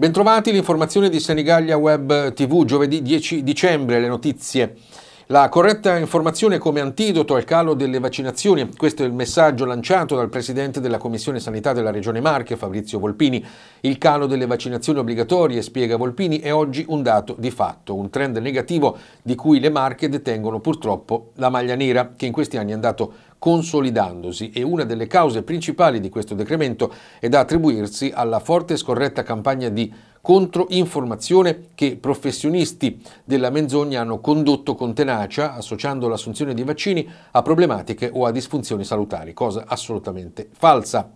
Bentrovati l'informazione di Senigallia Web TV giovedì 10 dicembre, le notizie. La corretta informazione come antidoto al calo delle vaccinazioni, questo è il messaggio lanciato dal Presidente della Commissione Sanità della Regione Marche, Fabrizio Volpini. Il calo delle vaccinazioni obbligatorie, spiega Volpini, è oggi un dato di fatto, un trend negativo di cui le Marche detengono purtroppo la maglia nera, che in questi anni è andato consolidandosi e una delle cause principali di questo decremento è da attribuirsi alla forte e scorretta campagna di controinformazione che professionisti della menzogna hanno condotto con tenacia, associando l'assunzione di vaccini a problematiche o a disfunzioni salutari, cosa assolutamente falsa.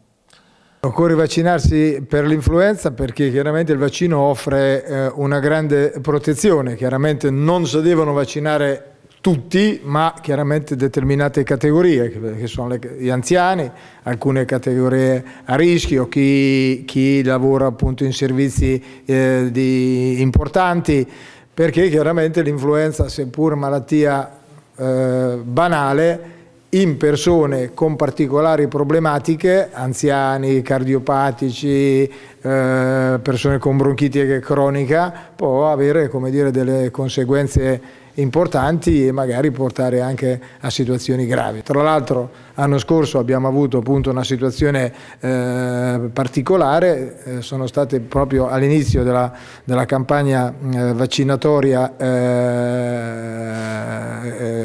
Occorre vaccinarsi per l'influenza perché chiaramente il vaccino offre eh, una grande protezione, chiaramente non si devono vaccinare tutti, ma chiaramente determinate categorie, che sono le, gli anziani, alcune categorie a rischio, chi, chi lavora appunto in servizi eh, di, importanti, perché chiaramente l'influenza, seppur malattia eh, banale, in persone con particolari problematiche, anziani, cardiopatici, eh, persone con bronchite cronica, può avere dire, delle conseguenze importanti e magari portare anche a situazioni gravi. Tra l'altro l'anno scorso abbiamo avuto appunto una situazione eh, particolare, eh, sono state proprio all'inizio della, della, campagna eh, vaccinatoria eh,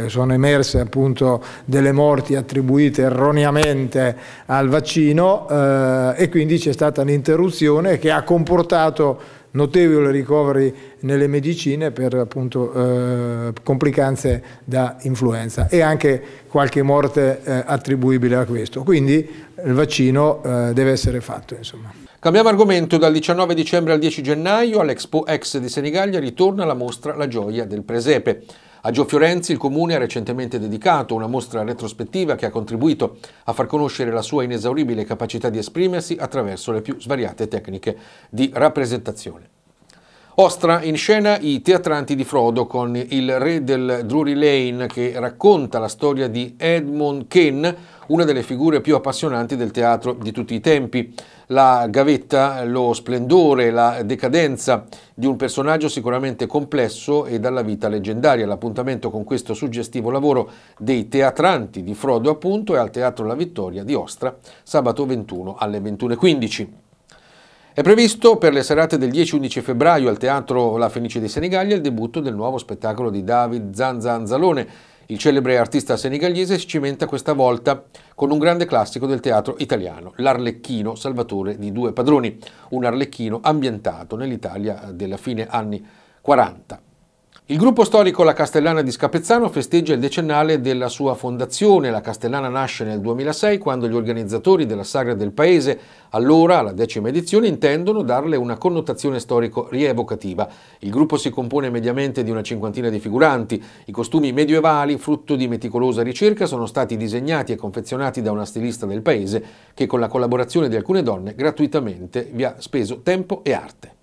sono emerse appunto delle morti attribuite erroneamente al vaccino eh, e quindi c'è stata un'interruzione che ha comportato notevoli ricoveri nelle medicine per appunto eh, complicanze da influenza e anche qualche morte eh, attribuibile a questo. Quindi il vaccino eh, deve essere fatto. Insomma. Cambiamo argomento, dal 19 dicembre al 10 gennaio all'Expo Ex di Senigallia ritorna la mostra La gioia del presepe. A Gio Fiorenzi il Comune ha recentemente dedicato una mostra retrospettiva che ha contribuito a far conoscere la sua inesauribile capacità di esprimersi attraverso le più svariate tecniche di rappresentazione. Ostra in scena i teatranti di Frodo con il re del Drury Lane che racconta la storia di Edmund Ken, una delle figure più appassionanti del teatro di tutti i tempi. La gavetta, lo splendore, la decadenza di un personaggio sicuramente complesso e dalla vita leggendaria. L'appuntamento con questo suggestivo lavoro dei teatranti di Frodo appunto è al Teatro La Vittoria di Ostra sabato 21 alle 21.15. È previsto per le serate del 10-11 febbraio al Teatro La Fenice di Senigallia il debutto del nuovo spettacolo di David Zanzanzalone. Il celebre artista senegallese si cimenta questa volta con un grande classico del teatro italiano, L'Arlecchino Salvatore di due padroni, un arlecchino ambientato nell'Italia della fine anni 40. Il gruppo storico La Castellana di Scapezzano festeggia il decennale della sua fondazione. La Castellana nasce nel 2006 quando gli organizzatori della Sagra del Paese, allora alla decima edizione, intendono darle una connotazione storico rievocativa. Il gruppo si compone mediamente di una cinquantina di figuranti. I costumi medievali, frutto di meticolosa ricerca, sono stati disegnati e confezionati da una stilista del paese che con la collaborazione di alcune donne gratuitamente vi ha speso tempo e arte.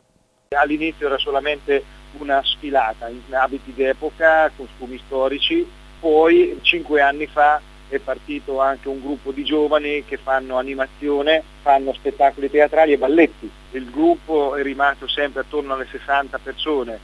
All'inizio era solamente una sfilata in abiti d'epoca, costumi storici, poi cinque anni fa è partito anche un gruppo di giovani che fanno animazione, fanno spettacoli teatrali e balletti. Il gruppo è rimasto sempre attorno alle 60 persone,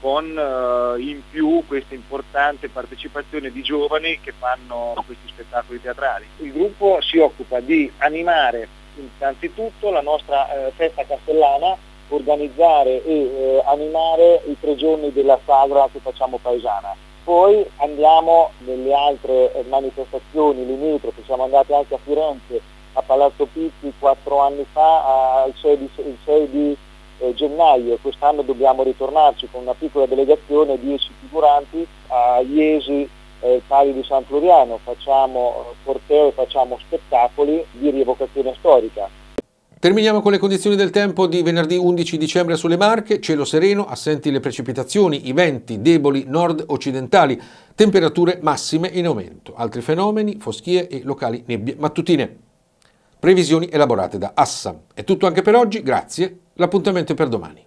con uh, in più questa importante partecipazione di giovani che fanno questi spettacoli teatrali. Il gruppo si occupa di animare innanzitutto la nostra uh, festa castellana organizzare e eh, animare i tre giorni della sagra che facciamo paesana. Poi andiamo nelle altre eh, manifestazioni limitrofe, siamo andati anche a Firenze, a Palazzo Pitti quattro anni fa, il 6 di, il 6 di eh, gennaio, quest'anno dobbiamo ritornarci con una piccola delegazione, 10 figuranti, a Iesi, eh, Pari di San Floriano, facciamo eh, corteo e facciamo spettacoli di rievocazione storica. Terminiamo con le condizioni del tempo di venerdì 11 dicembre sulle Marche, cielo sereno, assenti le precipitazioni, i venti deboli nord-occidentali, temperature massime in aumento, altri fenomeni, foschie e locali nebbie mattutine. Previsioni elaborate da Assam. È tutto anche per oggi, grazie, l'appuntamento è per domani.